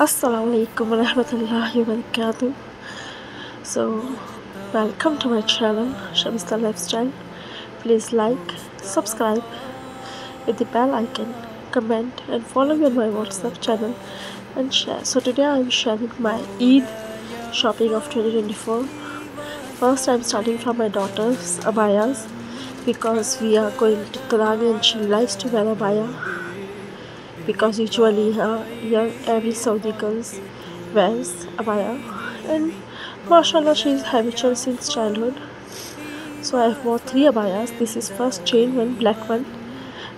Assalamualaikum warahmatullahi wabarakatuh. So, welcome to my channel Shabista Lifestyle. Please like, subscribe with the bell icon, comment, and follow me on my WhatsApp channel and share. So, today I am sharing my Eid shopping of 2024. First, I am starting from my daughter's abayas because we are going to Tarani and she likes to wear abaya because usually uh, young every Saudi girls wears abaya and mashallah she is habitual since childhood. So I have bought three abayas. This is first chain one black one.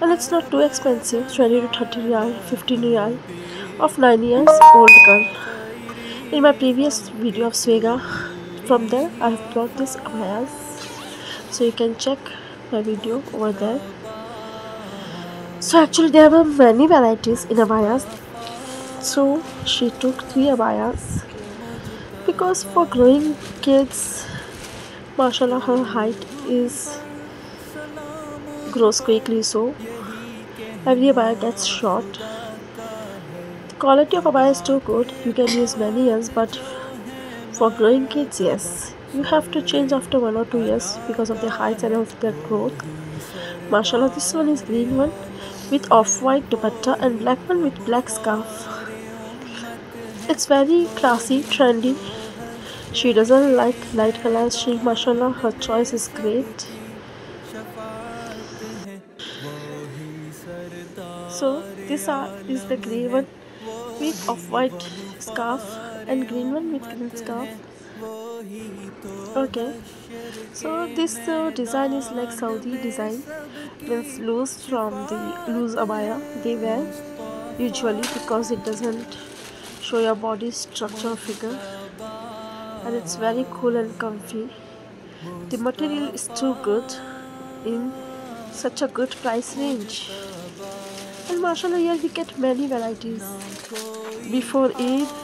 And it's not too expensive 20 to 30 riyal 15 riyal of 9 years old girl. In my previous video of Swega from there I have bought this abayas. So you can check my video over there so actually there were many varieties in abayas so she took three abayas because for growing kids mashallah her height is grows quickly so every abaya gets short. The quality of abaya is too good. You can use many years but for growing kids yes. You have to change after one or two years because of their height and of their growth. Mashallah this one is green one with off-white dupatta and black one with black scarf. It's very classy, trendy. She doesn't like light colors. She, mashallah, her choice is great. So this is the grey one with off-white scarf and green one with green scarf. Okay, so this uh, design is like Saudi design. Means loose from the loose abaya they wear usually because it doesn't show your body structure figure. And it's very cool and comfy. The material is too good in such a good price range. And mashallah here we get many varieties. Before Eid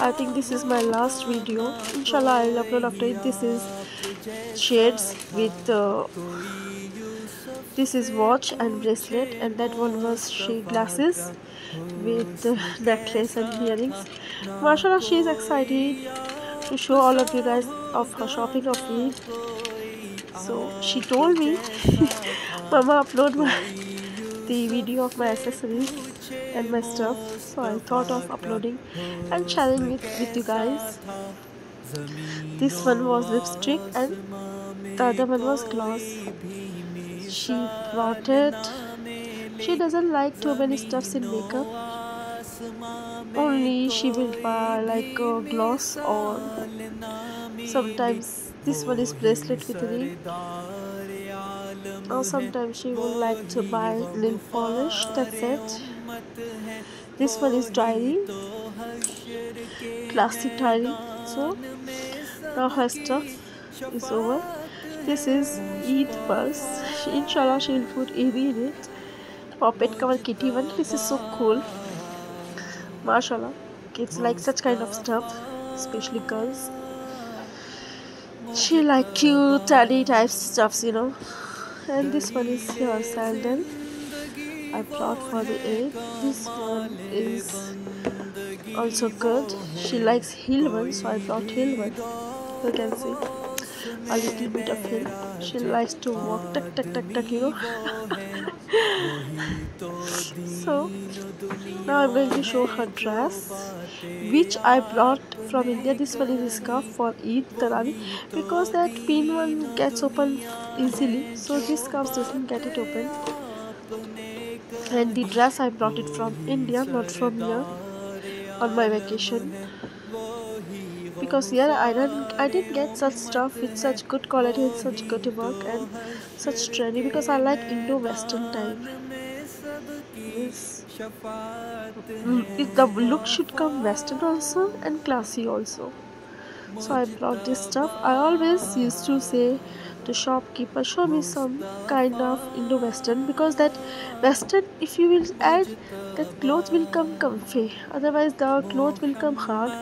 I think this is my last video. Inshallah I'll upload after it. This is shades with uh, this is watch and bracelet and that one was she glasses with uh, necklace and earrings. Mashallah she is excited to show all of you guys of her shopping of me. So she told me mama upload my the video of my accessories and my stuff. So i thought of uploading and sharing it with you guys. This one was lipstick and the other one was gloss. She bought it. She doesn't like too many stuffs in makeup. Only she will buy like a gloss or sometimes this one is bracelet with ring. Or sometimes she would like to buy nail polish that's it. This one is diary plastic diary so. Now her stuff is over. This is Eid purse inshallah she will put Eid in it. Poppet cover kitty one. This is so cool. Mashallah. Kids like such kind of stuff especially girls she like cute teddy type stuffs you know. And this one is her sandal I brought for the Eid this one is also good. She likes heel one so I brought heel one. You can see. A little bit of him. She likes to walk. Tuck tuck tuck tuck, you know. so now I'm going to show her dress, which I brought from India. This one is a scarf for Eid Tarawih because that pin one gets open easily, so this scarf doesn't get it open. And the dress I brought it from India, not from here, on my vacation because here I didn't I didn't get such stuff with such good quality and such good work and such trendy because I like Indo-Western type. Yes. Mm, the look should come Western also and classy also. So I brought this stuff. I always used to say to shopkeeper show me some kind of Indo-Western because that Western if you will add that clothes will come comfy otherwise the clothes will come hard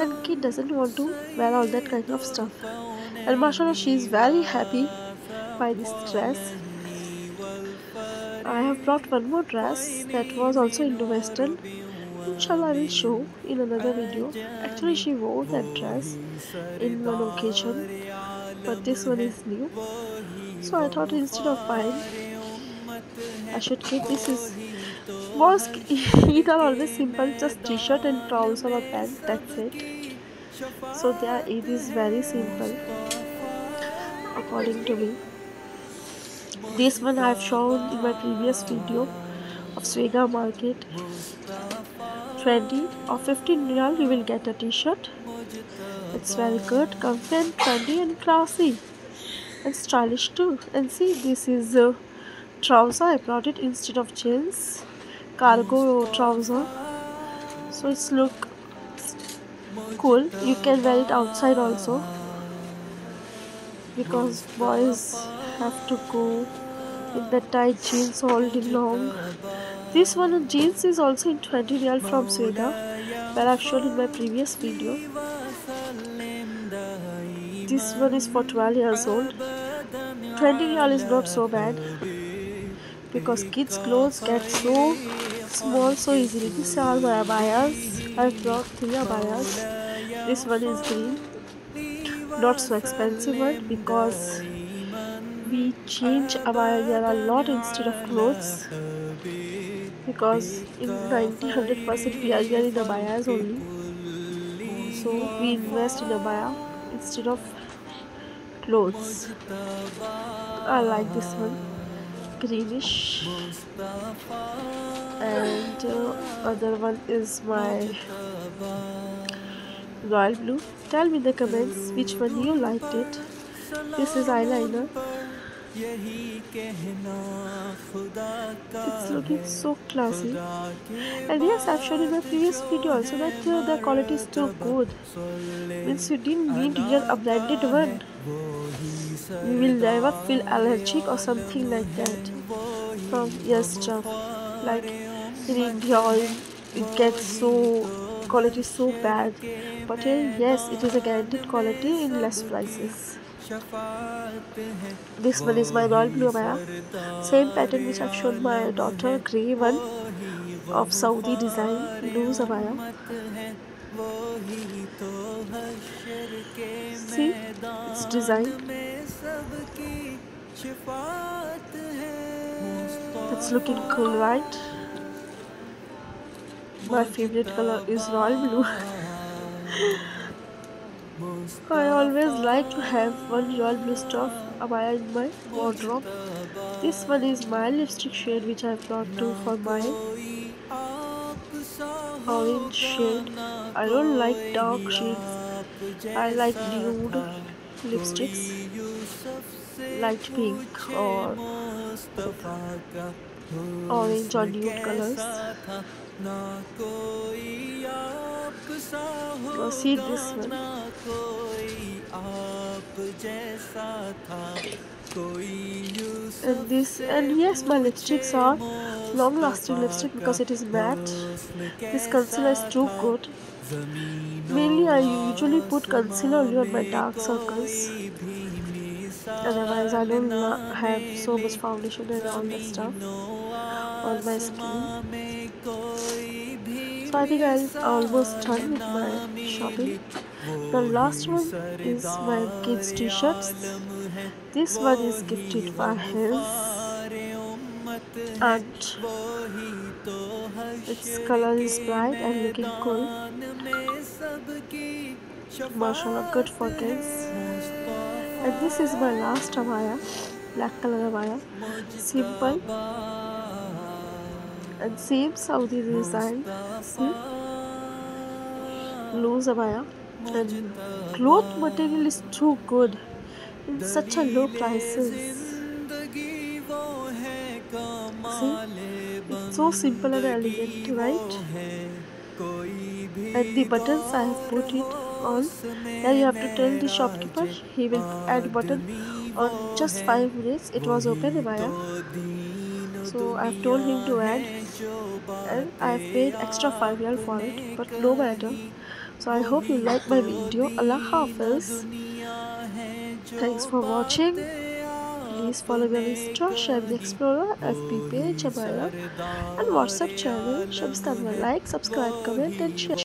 and kid doesn't want to wear all that kind of stuff and mashallah she is very happy by this dress I have brought one more dress that was also Indo-Western inshallah I will show in another video. Actually she wore that dress in one occasion but this one is new. So I thought instead of buying I should keep this is was it are always simple just t-shirt and trouser or pants, that's it. So there it is very simple according to me. This one I have shown in my previous video of Swega market. 20 or 15 real you will get a t-shirt. It's very good comfy and trendy and classy and stylish too. And see this is a trouser I brought it instead of jeans cargo trouser. So it's look cool. You can wear it outside also. Because boys have to go in the tight jeans all day long. This one of jeans is also in 20 real from Swega where I've shown in my previous video. This one is for 12 years old. 20 real is not so bad because kids clothes get so small so easily these are my abayas. I've brought three abayas. This one is green. Not so expensive one because we change abaya a lot instead of clothes. Because in 90 100 percent we are here in abayas only. So we invest in abaya instead of clothes. I like this one greenish and uh, other one is my royal blue. Tell me in the comments which one you liked it? This is eyeliner it's looking so classy and yes I've shown in my previous video also that uh, the quality is too good means you didn't need here a branded one you will never feel allergic or something like that from your stuff like in India it gets so quality so bad but here yes it is a guaranteed quality in less prices this one is my royal blue abaya same pattern which I've shown my daughter grey one of Saudi design blue abaya see it's designed it's looking cool right my favorite color is royal blue I always like to have one royal blue stuff abaya in my wardrobe. This one is my lipstick shade which I've brought to for my orange shade. I don't like dark shades. I like nude lipsticks, light pink or orange or nude colors. See this one. And this and yes my lipsticks are long lasting lipstick because it is matte. This concealer is too good. Mainly I usually put concealer only on my dark circles. Otherwise I don't have so much foundation and all that stuff on my skin. So I think I'll almost done with my shopping. The last one is my kids t-shirts. This one is gifted by his and its color is bright and looking cool. Mashallah, good for kids. And this is my last abaya, black color abaya. Simple and same Saudi design. See, loose abaya and cloth material is too good in such a low prices. See, it's so simple and elegant, right? And the buttons I have put it on. Now you have to tell the shopkeeper he will add button on just 5 minutes. It was open abaya. So I have told him to add and I paid extra 5 real for it but no matter. So I hope you like my video. Allah Hafiz. Thanks for watching. Please follow me on Insta, Shab the Explorer, FB page, and WhatsApp channel. Shabistan like, subscribe, comment, and share.